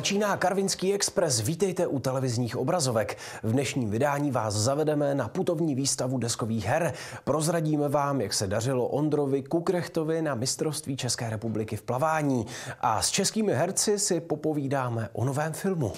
Začíná Karvinský expres, vítejte u televizních obrazovek. V dnešním vydání vás zavedeme na putovní výstavu deskových her. Prozradíme vám, jak se dařilo Ondrovi Kukrechtovi na mistrovství České republiky v plavání. A s českými herci si popovídáme o novém filmu.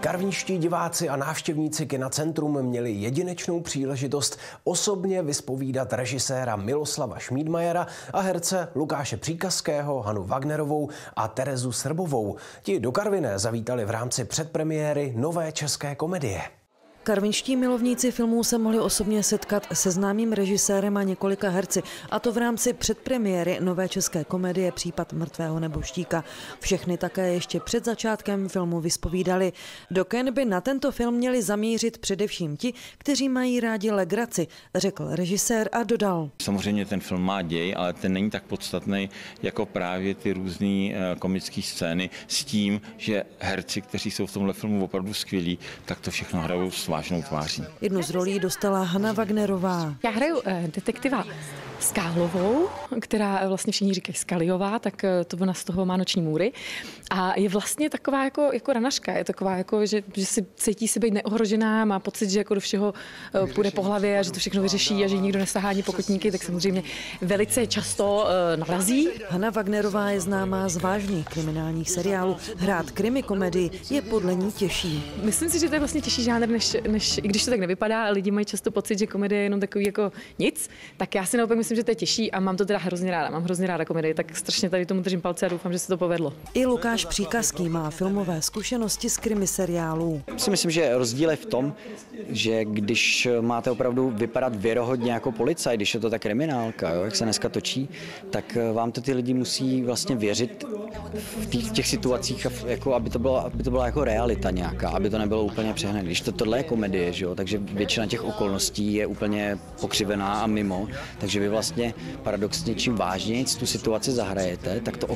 Karvinští diváci a návštěvníci Kina Centrum měli jedinečnou příležitost osobně vyspovídat režiséra Miloslava Šmídmajera a herce Lukáše Příkazského, Hanu Wagnerovou a Terezu Srbovou. Ti do Karviné zavítali v rámci předpremiéry nové české komedie. Karvinští milovníci filmů se mohli osobně setkat se známým režisérem a několika herci, a to v rámci předpremiéry nové české komedie Případ mrtvého nebo štíka. Všechny také ještě před začátkem filmu vyspovídali. Do Ken by na tento film měli zamířit především ti, kteří mají rádi legraci, řekl režisér a dodal. Samozřejmě ten film má děj, ale ten není tak podstatný jako právě ty různé eh, komické scény s tím, že herci, kteří jsou v tomhle filmu opravdu skvělí, tak to všechno hrajou vážnou tváří. Jednu z rolí dostala Hanna Wagnerová. Já hraju eh, detektiva Skálovou, která vlastně všichni říkají Skaliová, tak eh, to ona z toho má noční můry. A je vlastně taková jako, jako ranaška, je taková jako, že, že si cítí se být neohrožená, má pocit, že jako do všeho eh, půjde po hlavě a že to všechno vyřeší a že nikdo nesahá ani pokotníky, tak samozřejmě velice často uh, narazí. Hanna Wagnerová je známá z vážných kriminálních seriálů. Hrát krimi komedii je podle ní těžší. Myslím si, že to je vlastně těžší žánr, než, než i když to tak nevypadá, lidi mají často pocit, že komedie je jenom takový jako nic, tak já si naopak myslím, že to je těžší a mám to teda hrozně ráda. Mám hrozně ráda komedii, tak strašně tady tomu držím palce a doufám, že se to povedlo. I Lukáš Příkazký má filmové zkušenosti z krimi seriálů. Si myslím, že rozdíl je v tom, že když máte opravdu vypadat věrohodně jako policaj, když je to ta kriminálka, jo, jak se dneska točí, tak vám to ty lidi musí vlastně věřit v těch, v těch situacích, jako aby, to bylo, aby to byla jako realita nějaká, aby to nebylo úplně přehnané. Když to tohle je komedie, že jo, takže většina těch okolností je úplně pokřivená a mimo, takže vy vlastně paradoxně čím vážněji tu situaci zahrajete, tak to,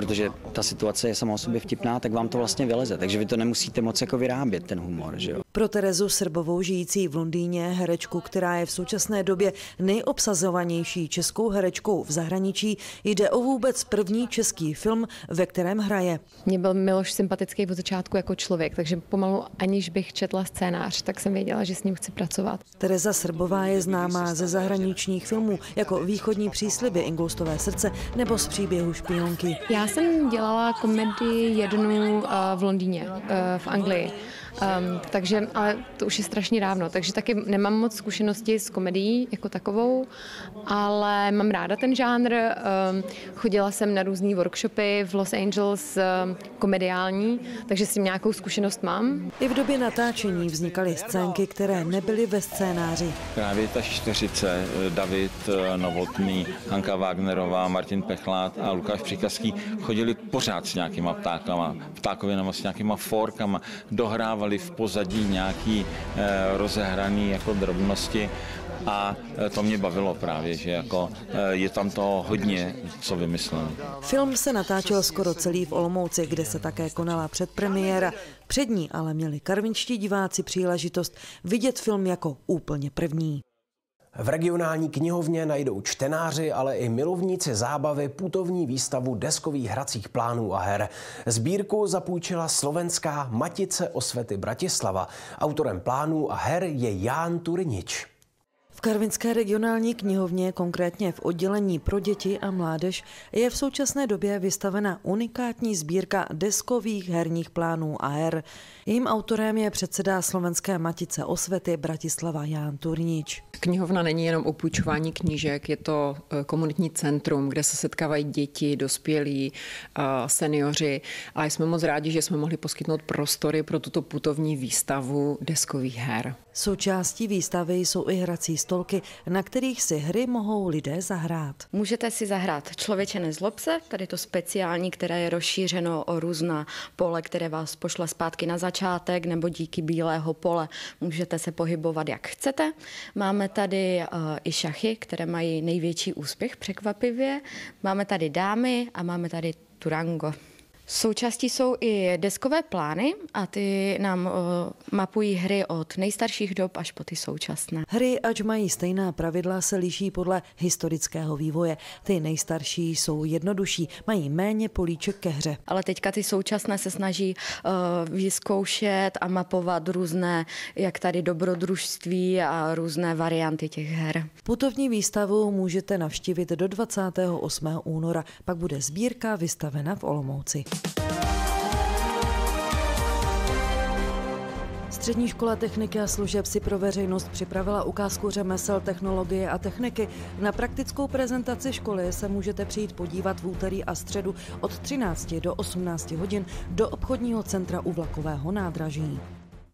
protože ta situace je sama o sobě vtipná, tak vám to vlastně vyleze, takže vy to nemusíte moc jako vyrábět, ten humor, že jo. Pro Terezu Srbovou žijící v Londýně, herečku, která je v současné době nejobsazovanější českou herečkou v zahraničí, jde o vůbec první český film, ve kterém hraje. Mě byl Miloš sympatický od začátku jako člověk, takže pomalu aniž bych četla scénář, tak jsem věděla, že s ním chci pracovat. Tereza Srbová je známá ze zahraničních filmů jako Východní přísliby Ingolstové srdce nebo z příběhu špionky. Já jsem dělala komedii jednu uh, v Londýně, uh, v Anglii. Um, takže, ale to už je strašně dávno, takže taky nemám moc zkušenosti s komedií jako takovou, ale mám ráda ten žánr. Um, chodila jsem na různé workshopy v Los Angeles um, komediální, takže s tím nějakou zkušenost mám. I v době natáčení vznikaly scénky, které nebyly ve scénáři. Právě ta čtyřice, eh, David eh, Novotný, Hanka Wagnerová, Martin Pechlát a Lukáš Příkazský chodili pořád s nějakýma ptákama, ptákovinama, s nějakýma forkama, dohrávali měli v pozadí nějaký eh, rozehraný jako drobnosti a eh, to mě bavilo právě, že jako eh, je tam to hodně, co vymyslel. Film se natáčel skoro celý v Olomouci, kde se také konala předpremiéra. Před ní ale měli karvinští diváci příležitost vidět film jako úplně první. V regionální knihovně najdou čtenáři, ale i milovníci zábavy putovní výstavu deskových hracích plánů a her. Sbírku zapůjčila slovenská Matice Osvety Bratislava. Autorem plánů a her je Ján Turinič. Karvinské regionální knihovně, konkrétně v oddělení pro děti a mládež, je v současné době vystavena unikátní sbírka deskových herních plánů a her. Jejím autorem je předseda slovenské matice osvety Bratislava Ján Turnič. Knihovna není jenom o půjčování knížek, je to e, komunitní centrum, kde se setkávají děti, dospělí, seniori a jsme moc rádi, že jsme mohli poskytnout prostory pro tuto putovní výstavu deskových her. Součástí výstavy jsou i hrací stolky, na kterých si hry mohou lidé zahrát. Můžete si zahrát Člověče nezlob se, tady to speciální, které je rozšířeno o různá pole, které vás pošle zpátky na začátek, nebo díky bílého pole můžete se pohybovat jak chcete. Máme tady uh, i šachy, které mají největší úspěch překvapivě. Máme tady dámy a máme tady turango. Součástí jsou i deskové plány a ty nám uh, mapují hry od nejstarších dob až po ty současné. Hry, ač mají stejná pravidla, se liší podle historického vývoje. Ty nejstarší jsou jednodušší, mají méně políček ke hře. Ale teďka ty současné se snaží uh, vyzkoušet a mapovat různé, jak tady dobrodružství a různé varianty těch her. Putovní výstavu můžete navštívit do 28. února, pak bude sbírka vystavena v Olomouci. Střední škola techniky a služeb si pro veřejnost připravila ukázku řemesel, technologie a techniky. Na praktickou prezentaci školy se můžete přijít podívat v úterý a středu od 13 do 18 hodin do obchodního centra u vlakového nádraží.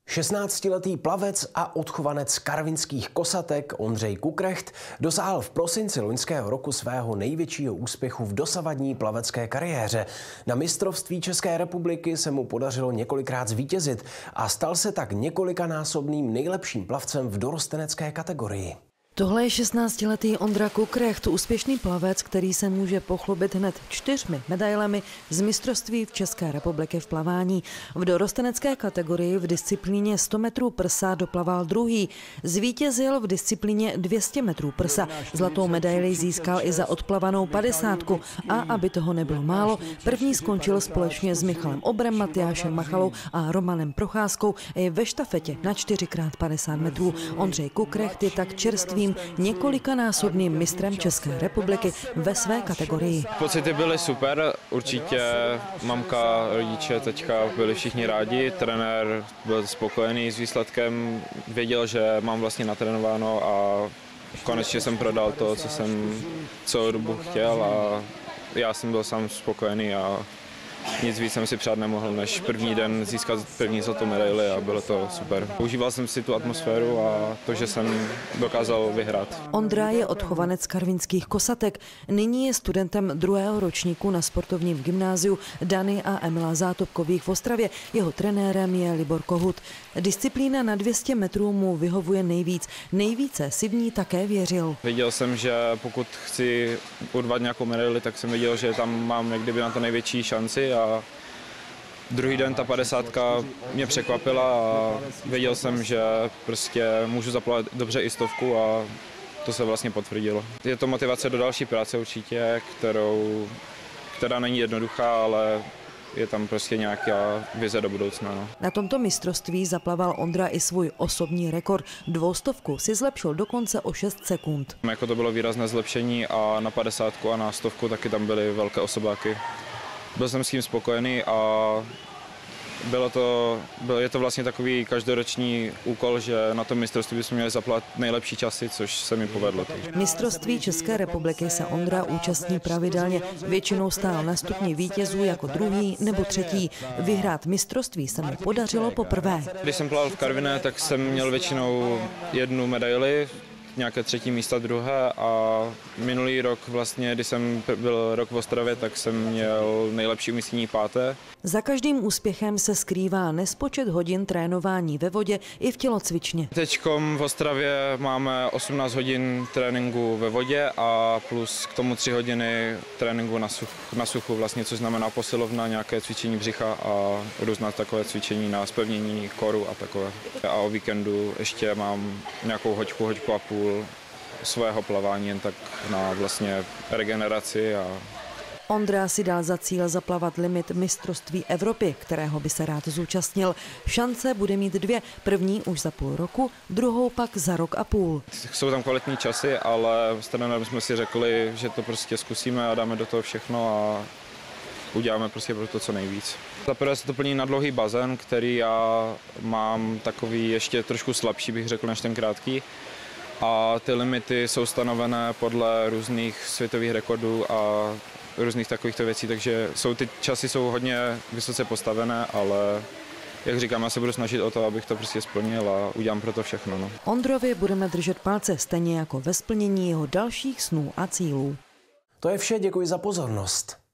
16-letý plavec a odchovanec karvinských kosatek Ondřej Kukrecht dosáhl v prosinci loňského roku svého největšího úspěchu v dosavadní plavecké kariéře. Na mistrovství České republiky se mu podařilo několikrát zvítězit a stal se tak několikanásobným nejlepším plavcem v dorostenecké kategorii. Tohle je 16-letý Ondra Kukrecht, úspěšný plavec, který se může pochlubit hned čtyřmi medailemi z mistrovství v České republiky v plavání. V dorostenecké kategorii v disciplíně 100 metrů prsa doplaval druhý. Zvítězil v disciplíně 200 metrů prsa. Zlatou medaili získal i za odplavanou padesátku. A aby toho nebylo málo, první skončil společně s Michalem Obrem, Matyášem Machalou a Romanem Procházkou i ve štafetě na 4x50 metrů. Ondřej Kukrecht je tak čerstvý druhým několikanásobným mistrem České republiky ve své kategorii. Pocity byly super, určitě mamka, rodiče, teďka byli všichni rádi, trenér byl spokojený s výsledkem, věděl, že mám vlastně natrénováno a konečně jsem prodal to, co jsem celou dobu chtěl a já jsem byl sám spokojený a nic víc jsem si přát nemohl, než první den získat první zlatou medaili a bylo to super. Užíval jsem si tu atmosféru a to, že jsem dokázal vyhrát. Ondra je odchovanec karvinských kosatek. Nyní je studentem druhého ročníku na sportovním gymnáziu Dany a Emila Zátopkových v Ostravě. Jeho trenérem je Libor Kohut. Disciplína na 200 metrů mu vyhovuje nejvíc. Nejvíce si v ní také věřil. Věděl jsem, že pokud chci urvat nějakou medaili, tak jsem věděl, že tam mám někdy na to největší šanci a druhý den ta padesátka mě překvapila a věděl jsem, že prostě můžu zaplatit dobře i stovku a to se vlastně potvrdilo. Je to motivace do další práce určitě, kterou, která není jednoduchá, ale je tam prostě nějaká vize do budoucna. No. Na tomto mistrovství zaplaval Ondra i svůj osobní rekord. Dvoustovku si zlepšil dokonce o 6 sekund. Jako to bylo výrazné zlepšení a na 50 a na stovku taky tam byly velké osobáky byl jsem s tím spokojený a bylo to, bylo, je to vlastně takový každoroční úkol, že na tom mistrovství bychom měli zaplatit nejlepší časy, což se mi povedlo. Mistrovství České republiky se Ondra účastní pravidelně. Většinou stál na stupni vítězů jako druhý nebo třetí. Vyhrát mistrovství se mu podařilo poprvé. Když jsem plával v Karviné, tak jsem měl většinou jednu medaili, nějaké třetí místa, druhé a minulý rok vlastně, když jsem byl rok v Ostravě, tak jsem měl nejlepší umístění páté. Za každým úspěchem se skrývá nespočet hodin trénování ve vodě i v tělocvičně. Teď v Ostravě máme 18 hodin tréninku ve vodě a plus k tomu 3 hodiny tréninku na, such, na suchu, vlastně, což znamená posilovna, nějaké cvičení břicha a různá takové cvičení na spevnění koru a takové. A o víkendu ještě mám nějakou hoďku, hoďku a půl svého plavání jen tak na vlastně regeneraci a Ondra si dal za cíl zaplavat limit mistrovství Evropy, kterého by se rád zúčastnil. Šance bude mít dvě. První už za půl roku, druhou pak za rok a půl. Jsou tam kvalitní časy, ale s trenérem jsme si řekli, že to prostě zkusíme a dáme do toho všechno a uděláme prostě pro to co nejvíc. Za prvé se to plní na dlouhý bazén, který já mám takový ještě trošku slabší, bych řekl, než ten krátký. A ty limity jsou stanovené podle různých světových rekordů a různých takovýchto věcí, takže jsou ty časy jsou hodně vysoce postavené, ale jak říkám, já se budu snažit o to, abych to prostě splnil a udělám pro to všechno. No. Ondrovi budeme držet palce stejně jako ve splnění jeho dalších snů a cílů. To je vše, děkuji za pozornost.